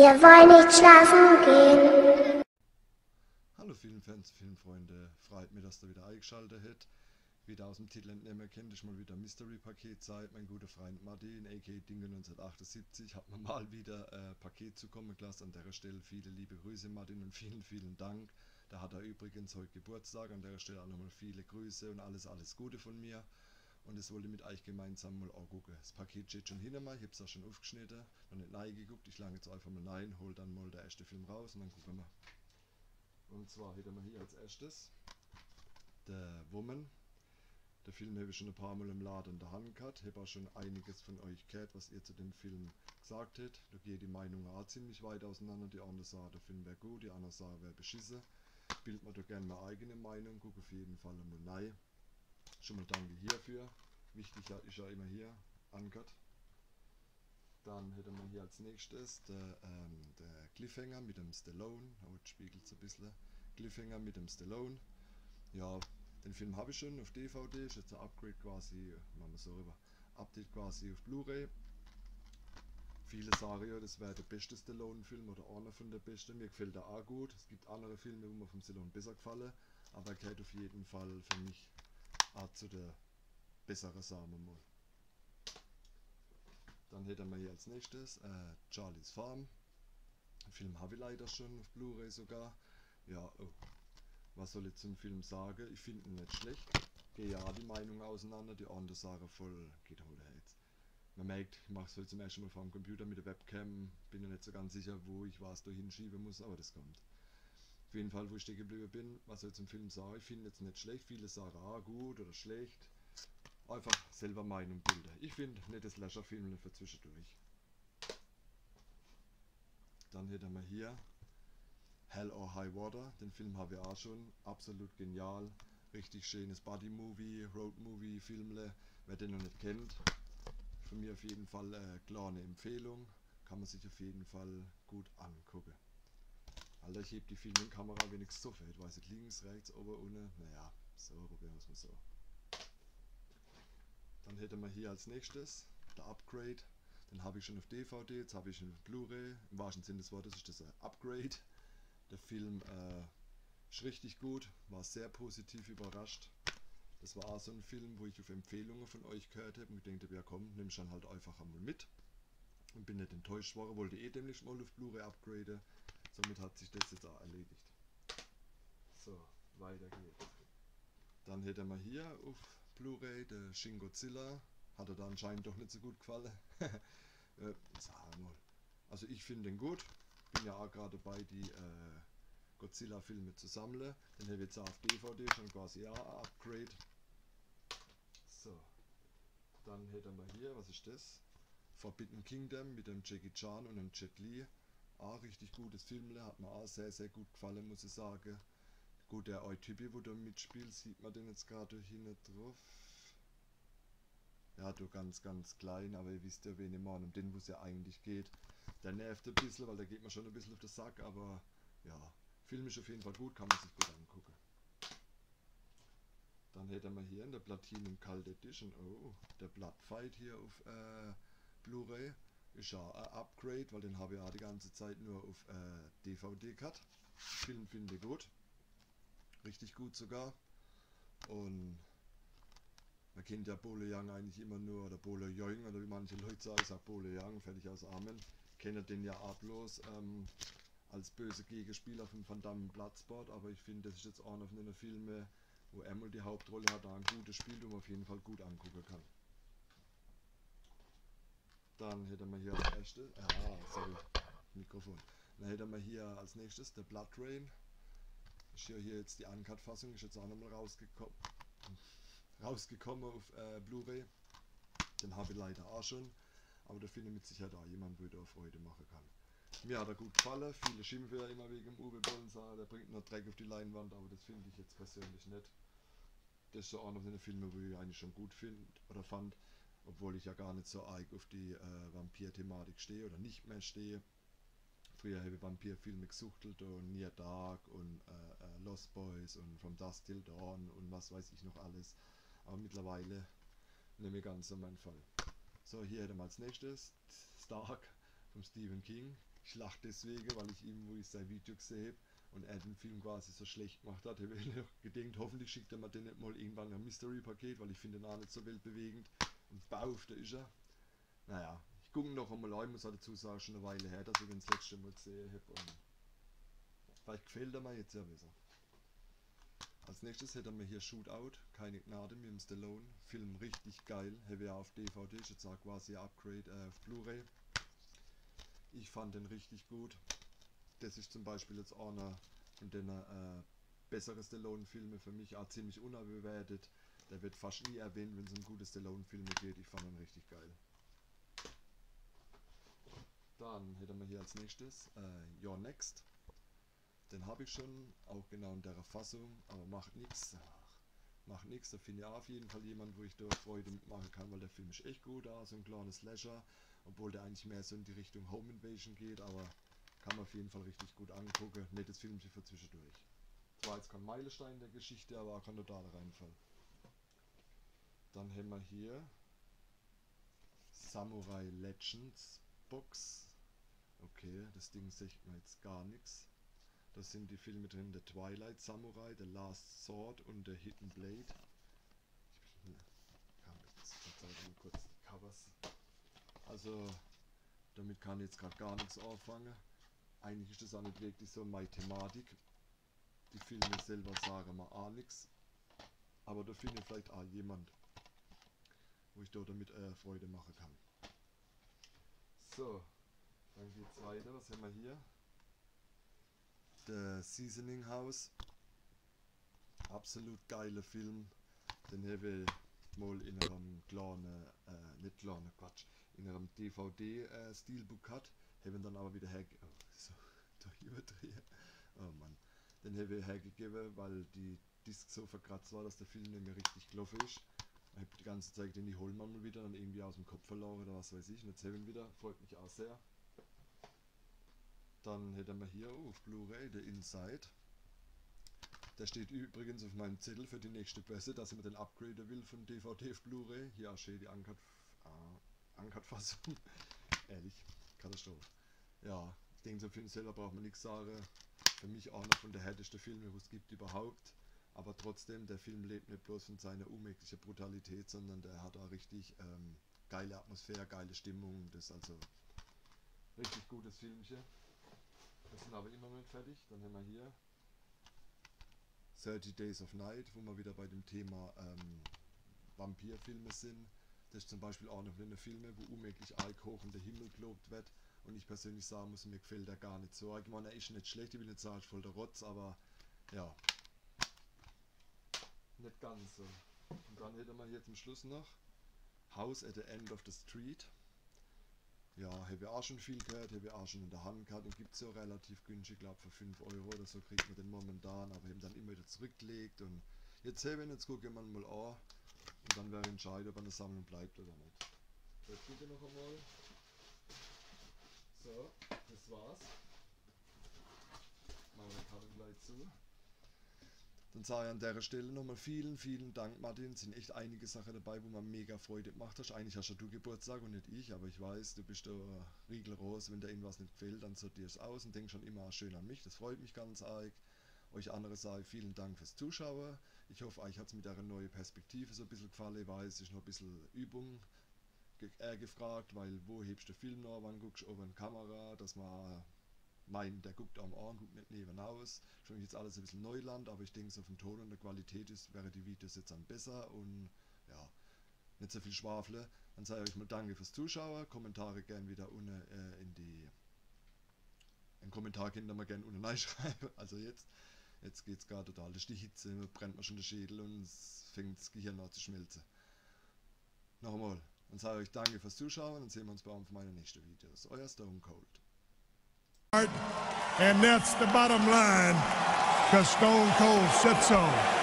Wir wollen nicht schlafen gehen. Hallo Filmfans, Filmfreunde, freut mich, dass ihr wieder eingeschaltet habt. Wieder aus dem Titel entnehmen kennt ich mal wieder Mystery-Paket Zeit. Mein guter Freund Martin, a.k.a. Dinge 1978, hat mir mal wieder äh, Paket zukommen gelassen. An der Stelle viele liebe Grüße Martin und vielen, vielen Dank. Da hat er übrigens heute Geburtstag. An der Stelle auch nochmal viele Grüße und alles, alles Gute von mir. Und das wollte ich mit euch gemeinsam mal angucken. Das Paket steht schon hinter mir, ich habe es auch schon aufgeschnitten, noch nicht reingeguckt. Ich lange jetzt einfach mal rein, hol dann mal der erste Film raus und dann gucken wir. Und zwar hätten wir hier als erstes der Woman der Film habe ich schon ein paar Mal im Laden in der Hand gehabt. Habe auch schon einiges von euch gehört, was ihr zu dem Film gesagt habt. Da geht die Meinung auch ziemlich weit auseinander. Die eine sagt, der Film wäre gut, die andere sagt, wäre beschissen. Bild mir da gerne meine eigene Meinung, gucke auf jeden Fall mal rein. Schon mal danke hierfür. Wichtig ist ja immer hier, ankert. Dann hätten wir hier als nächstes der, ähm, der Cliffhanger mit dem Stallone. Heute spiegelt es ein bisschen. Cliffhanger mit dem Stallone. Ja, den Film habe ich schon auf DVD, ist jetzt ein Upgrade quasi, machen wir so rüber, Update quasi auf Blu-ray. Viele sagen ja, das wäre der beste Stallone-Film oder einer von der besten. Mir gefällt der auch gut. Es gibt andere Filme, wo mir vom Stallone besser gefallen, aber er gehört auf jeden Fall für mich auch zu der besseren, sagen wir mal. Dann hätten wir hier als nächstes äh, Charlie's Farm. Den Film habe ich leider schon auf Blu-ray sogar. Ja, oh, was soll ich zum Film sagen? Ich finde ihn nicht schlecht. Gehe ja die Meinung auseinander, die andere sagen voll, geht holt jetzt. Man merkt, ich mache es heute zum ersten Mal vor dem Computer mit der Webcam, bin ja nicht so ganz sicher, wo ich was da hinschieben muss, aber das kommt. Auf jeden Fall, wo ich stehen geblieben bin, was ich zum Film sagen, ich finde jetzt nicht schlecht, viele sagen, ah, gut oder schlecht. Einfach selber Meinung bilden. Ich finde nicht das Slasher-Film für zwischendurch. Dann hätten wir hier Hell or High Water, den Film habe ich auch schon, absolut genial, richtig schönes Buddy-Movie, Road-Movie, Filmle, wer den noch nicht kennt, von mir auf jeden Fall äh, klar eine Empfehlung, kann man sich auf jeden Fall gut angucken. Alter, ich heb die Filmkamera wenigstens so fett, weiß ich links, rechts, oben, unten, naja, so probieren wir es mal so. Dann hätten wir hier als nächstes der Upgrade, den habe ich schon auf DVD, jetzt habe ich ihn auf Blu-ray, im wahrsten Sinne des Wortes ist das ein Upgrade. Der Film äh, ist richtig gut, war sehr positiv überrascht. Das war auch so ein Film, wo ich auf Empfehlungen von euch gehört habe und gedacht habe, ja komm, nimm schon halt einfach einmal mit. Und bin nicht enttäuscht worden, wollte eh nämlich mal auf Blu-ray upgraden. Somit hat sich das jetzt auch erledigt. So, weiter geht's. Dann hätte man hier auf Blu-ray der Shin Godzilla. Hat er da anscheinend doch nicht so gut gefallen. äh, also ich finde den gut bin ja auch gerade dabei, die äh, Godzilla-Filme zu sammeln. Den habe ich jetzt auf DVD schon quasi ja Upgrade. So. Dann hätten wir hier, was ist das? Forbidden Kingdom mit dem Jackie Chan und dem Jet Li. Auch richtig gutes Film, hat mir auch sehr, sehr gut gefallen, muss ich sagen. Gut, der Eutypi, wo da mitspielt, sieht man den jetzt gerade hinten drauf. Ja, du ganz, ganz klein, aber ihr wisst ja, wen ich meine, um den, wo es ja eigentlich geht. Der nervt ein bisschen, weil der geht mir schon ein bisschen auf den Sack, aber ja, Film ist auf jeden Fall gut, kann man sich gut angucken. Dann hätten wir hier in der Platinum Cult Edition, oh, der Blood Fight hier auf äh, Blu-ray. Ja ein Upgrade, weil den habe ich ja die ganze Zeit nur auf äh, DVD gehabt. Film finde ich gut. Richtig gut sogar. Und man kennt ja Bole Young eigentlich immer nur, oder Bole Young, oder wie manche Leute sagen, ich sage Bole Young, fertig aus Armen kenne den ja auch bloß ähm, als böse Gegenspieler von Van Damme Bloodsport, aber ich finde, das ist jetzt einer von den Filmen, wo Emil die Hauptrolle hat, da ein gutes Spiel, das man auf jeden Fall gut angucken kann. Dann hätten wir hier als erstes, ah, sorry, Mikrofon. Dann hätten wir hier als nächstes der Blood Rain. Ist hier, hier jetzt die Uncut-Fassung, ist jetzt auch nochmal rausgekommen, rausgekommen auf äh, Blu-ray. Den habe ich leider auch schon. Aber da finde ich mit Sicherheit auch jemand, wo da Freude machen kann. Mir hat er gut gefallen. Viele schimpfen ja immer wegen Uwe Bollensaar, der bringt nur Dreck auf die Leinwand, aber das finde ich jetzt persönlich nicht. Das ist so einer von den Filmen, wo ich eigentlich schon gut finde oder fand, obwohl ich ja gar nicht so arg auf die äh, Vampir-Thematik stehe oder nicht mehr stehe. Früher habe ich Vampirfilme gesuchtelt und Near Dark und äh, äh, Lost Boys und From Dust Till Dawn und was weiß ich noch alles. Aber mittlerweile nehme ich ganz so meinen Fall. So, hier hätten wir als nächstes Stark von Stephen King. Ich lache deswegen, weil ich ihm, wo ich sein Video gesehen habe und er den Film quasi so schlecht gemacht hat, habe ich gedenkt, hoffentlich schickt er mir den nicht mal irgendwann ein Mystery-Paket, weil ich finde ihn auch nicht so weltbewegend. Und bauf, da ist er. Naja, ich gucke noch einmal an, muss auch dazu sagen, schon eine Weile her, dass ich ihn das letzte Mal gesehen habe. Vielleicht gefällt er mir jetzt ja besser. Als nächstes hätten wir hier Shootout, keine Gnade mit dem Stallone. Film richtig geil, habe ich auf DVD, ist jetzt auch quasi Upgrade äh, auf Blu-ray. Ich fand den richtig gut. Das ist zum Beispiel jetzt einer von den äh, besseren Stallone-Filme für mich auch ziemlich unbewertet. Der wird fast nie erwähnt, wenn es um gute Stallone-Filme geht. Ich fand ihn richtig geil. Dann hätten wir hier als nächstes äh, Your Next. Den habe ich schon, auch genau in der Fassung, aber macht nichts. Macht nichts, da finde ich auf jeden Fall jemand, wo ich da Freude mitmachen kann, weil der Film ist echt gut, so ein kleines Leisure, obwohl der eigentlich mehr so in die Richtung Home Invasion geht, aber kann man auf jeden Fall richtig gut angucken. Nettes Filmchen für zwischendurch. Zwar jetzt kein Meilenstein der Geschichte, aber auch kein totaler Reinfall. Dann haben wir hier Samurai Legends Box. Okay, das Ding sagt mir jetzt gar nichts. Das sind die Filme drin, The Twilight Samurai, The Last Sword und The Hidden Blade. Ich kann jetzt kurz die Covers. Also, damit kann ich jetzt gerade gar nichts anfangen. Eigentlich ist das auch nicht wirklich so meine Thematik. Die Filme selber sagen mir auch nichts. Aber da finde ich vielleicht auch jemand, wo ich da damit äh, Freude machen kann. So, dann geht's weiter. Was haben wir hier? The Seasoning House. Absolut geiler Film. Den habe ich mal in einem kleinen, äh, nicht kleinen, Quatsch, in einem DVD-Steelbook äh, gehabt. Habe ihn dann aber wieder hergegeben. Oh, so, da überdrehen. Oh Mann. Den habe ich hergegeben, weil die Disc so verkratzt war, dass der Film nicht mehr richtig gelaufen ist. Ich habe die ganze Zeit den die holen mal wieder dann irgendwie aus dem Kopf verloren oder was weiß ich. Und jetzt habe ich ihn wieder. Freut mich auch sehr. Dann hätten wir hier oh, auf Blu-ray der Inside. Der steht übrigens auf meinem Zettel für die nächste Börse, dass ich mir den upgraden will von DVD auf Blu-ray. Hier steht die Uncut-Fassung. Ehrlich, Katastrophe. Ja, ich denke, so für den selber braucht man nichts sagen. Für mich einer von der härtesten Filme, die es gibt überhaupt. Aber trotzdem, der Film lebt nicht bloß von seiner unmöglichen Brutalität, sondern der hat auch richtig ähm, geile Atmosphäre, geile Stimmung. Das ist also richtig gutes Filmchen. Wir sind aber immer noch nicht fertig. Dann haben wir hier 30 Days of Night, wo wir wieder bei dem Thema ähm, Vampirfilme sind. Das ist zum Beispiel auch noch eine Filme, wo unmöglich arg hoch in der Himmel gelobt wird. Und ich persönlich sagen muss, mir gefällt der gar nicht so. Ich meine, er ist nicht schlecht, ich will nicht sagen, voll der Rotz, aber ja. Nicht ganz so. Und dann hätte man hier zum Schluss noch House at the End of the Street. Ja, habe ich auch schon viel gehört, habe ich auch schon in der Hand gehabt und gibt es ja relativ günstig, glaube für 5 Euro oder so kriegt man den momentan, aber eben dann immer wieder zurückgelegt und jetzt habe ich jetzt gucke man mal an und dann werde ich entscheiden, ob er in der Sammlung bleibt oder nicht. Jetzt gucke noch einmal. So, das war's. Machen wir die Karte gleich zu. Dann sage ich an der Stelle nochmal vielen, vielen Dank, Martin. Es sind echt einige Sachen dabei, wo man mega Freude gemacht hast. Eigentlich hast ja du Geburtstag und nicht ich, aber ich weiß, du bist da riegelros. Wenn dir irgendwas nicht gefällt, dann sortierst du aus und denk schon immer schön an mich. Das freut mich ganz arg. Euch andere sage ich vielen Dank fürs Zuschauen. Ich hoffe, euch hat es mit der neuen Perspektive so ein bisschen gefallen. Ich weiß, es ist noch ein bisschen Übung äh, gefragt, weil wo hebst du Film noch, wann guckst du über eine Kamera, dass man mein, der guckt am Ohren, guckt nicht neben aus. Schon jetzt alles ein bisschen Neuland, aber ich denke, so vom Ton und der Qualität ist, wäre die Videos jetzt dann besser und ja, nicht so viel Schwafle. Dann sage ich euch mal Danke fürs Zuschauen. Kommentare gerne wieder unten äh, in die. Einen Kommentar könnt ihr mal gerne unten reinschreiben. Also jetzt, jetzt geht es gerade total durch die Hitze, brennt man schon der Schädel und es fängt das Gehirn an zu schmelzen. Nochmal, dann sage ich euch Danke fürs Zuschauen und sehen wir uns bei einem meiner nächsten Videos. Euer Stone Cold. And that's the bottom line, because Stone Cold said so.